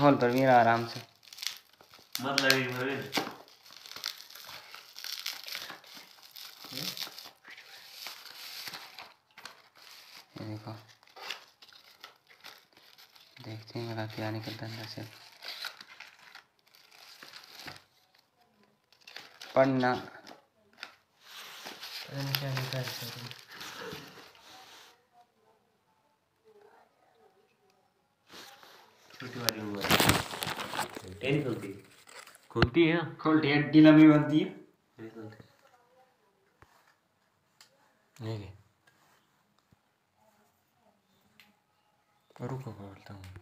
खोल पर भी आराम से। मत लगे ये देखो। देखते हैं मेरा क्या निकलता है अंदर से। पढ़ना। क्या लिखा है इसमें। छोटी वाली मोबाइल टेन खुलती खुलती है? ना खोलती है हड्डी लंबी बनती है। नहीं रुको खोलता हूँ।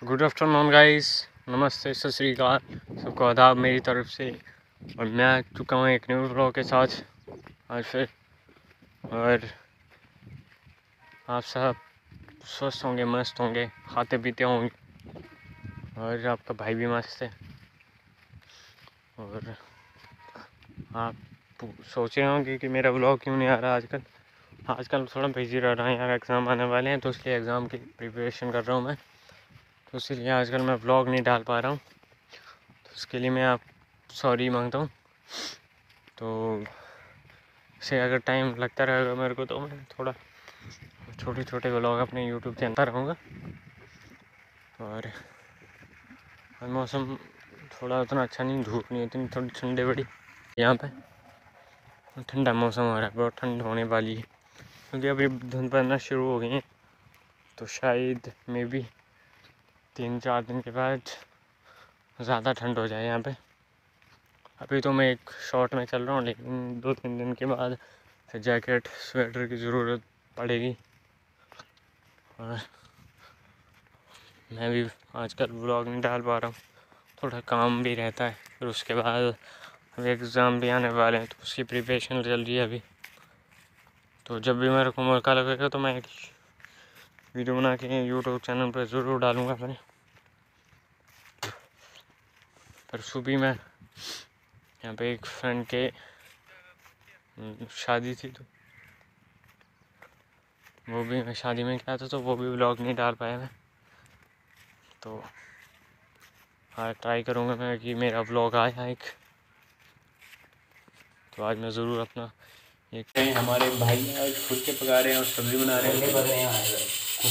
तो गुड आफ्टरनून गाइस नमस्ते, सत श्री अकाल। सबको आदाब मेरी तरफ़ से। और मैं आ चुका हूँ एक न्यू ब्लॉग के साथ। आज फिर और आप सब स्वस्थ होंगे, मस्त होंगे, खाते पीते होंगे। और आपका भाई भी मस्त है। और आप सोच रहे होंगे कि मेरा ब्लॉग क्यों नहीं आ रहा आजकल? आजकल थोड़ा बिज़ी रह रहा है यार एग्ज़ाम आने वाले हैं तो इसलिए एग्ज़ाम की प्रिपरेशन कर रहा हूँ मैं। तो इसीलिए आजकल मैं ब्लॉग नहीं डाल पा रहा हूँ। तो उसके लिए मैं आप सॉरी माँगता हूँ। तो से अगर टाइम लगता रहेगा मेरे को तो मैं थोड़ा छोटे छोटे ब्लॉग अपने यूट्यूब चैनल रहूँगा। और मौसम थोड़ा उतना अच्छा नहीं, धूप नहीं इतनी थोड़ी ठंडे बड़ी यहाँ पे। ठंडा मौसम हो रहा है, बहुत ठंड होने वाली है। क्योंकि अभी धुंध पड़ना शुरू हो गई है तो शायद मे बी तीन चार दिन के बाद ज़्यादा ठंड हो जाए यहाँ पे। अभी तो मैं एक शॉर्ट में चल रहा हूँ, लेकिन दो तीन दिन के बाद फिर जैकेट स्वेटर की ज़रूरत पड़ेगी। और मैं भी आजकल ब्लॉग नहीं डाल पा रहा हूँ, थोड़ा काम भी रहता है, फिर उसके बाद अभी एग्ज़ाम भी आने वाले हैं तो उसकी प्रिपरेशन चल रही है अभी। तो जब भी मेरे को मौका लगेगा तो मैं वीडियो बना के यूट्यूब चैनल पर ज़रूर डालूँगा अपने। परसों भी मैं यहाँ पे एक फ्रेंड के हम्म, शादी थी तो वो भी मैं शादी में गया था तो वो भी ब्लॉग नहीं डाल पाया मैं। तो हाँ ट्राई करूँगा मैं कि मेरा ब्लॉग आया एक। तो आज मैं ज़रूर अपना एक हमारे भाई आज खुद के पका रहे हैं और सब्ज़ी बना रहे हैं। हो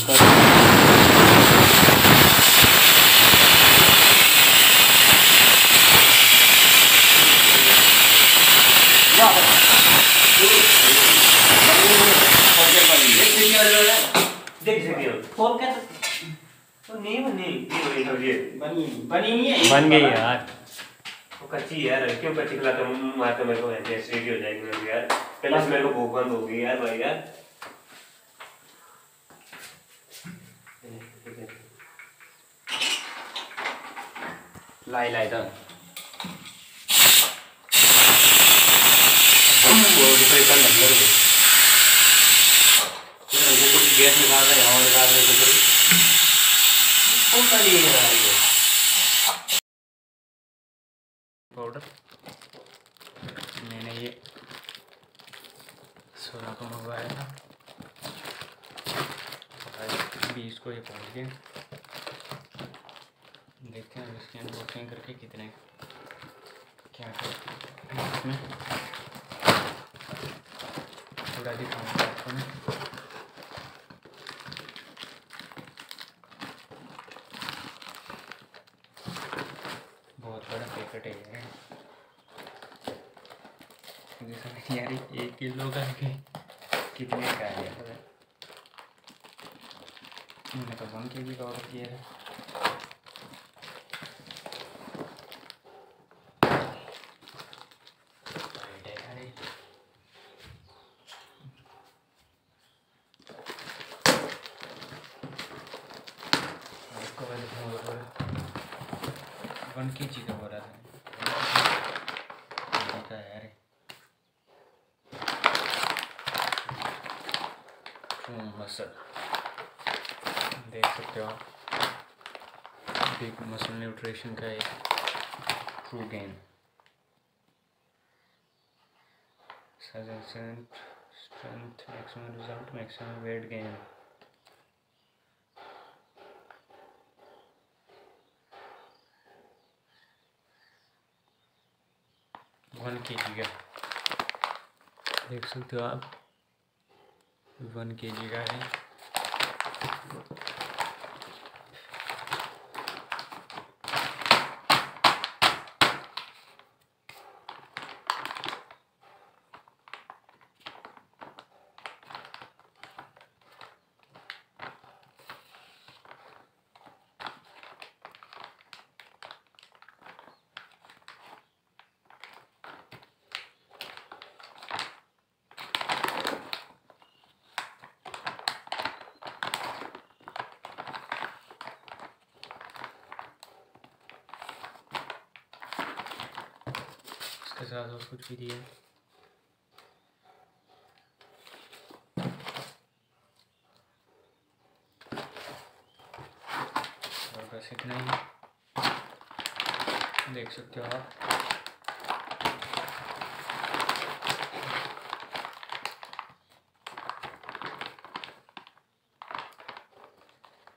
तो बनी है है गई यार वो कच्ची यार क्यों कच्ची खिलाते हो मार तो को ऐसे हो जाएगी यार पहले से मेरे को भूख बंद हो गई यार भाई यार लाई तो हम वो डिप्रेशन लग गया तो कुछ गैस निकाल रहे हैं हवा निकाल रहे हैं यार ये पाउडर मैंने ये सोना को मंगवाया था। बीस को ये पहुँच गए देखते हैं इसके अनबॉक्सिंग करके कितने क्या क्या इसमें थोड़ा दिखाऊँगा आपको मैं। बहुत बड़ा पैकेट है यार, एक किलो का है कितने का है? मैंने तो वन के जी का ऑर्डर किया है वन के जी हो रहा था। मसल। देख सकते हो आप। बिग मसल न्यूट्रिशन का एक true gain strength strength result maximum weight weight one K G का देख सकते हो आप वन के जी का है इसके साथ और कुछ भी दिया। और बस इतना ही। देख सकते हो आप।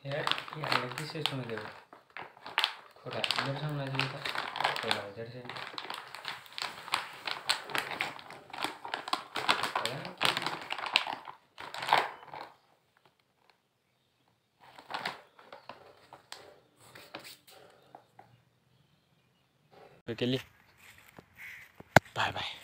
यार, ये सिस्टम है देखो। थोड़ा इधर से होना चाहिए था, थोड़ा इधर से। के लिए बाय बाय